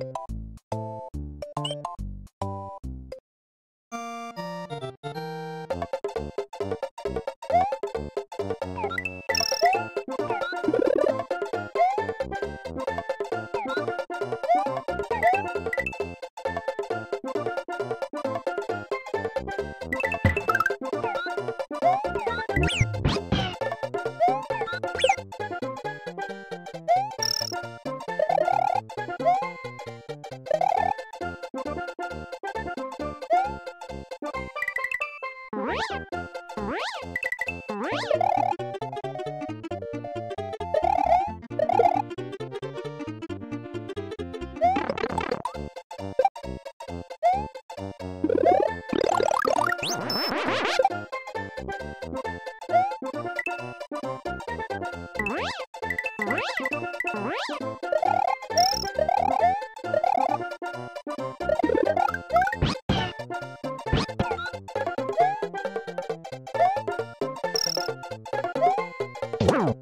you What? Wow.